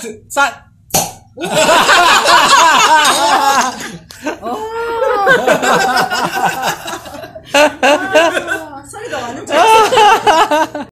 스, 사. 아, 사이가 완전 잘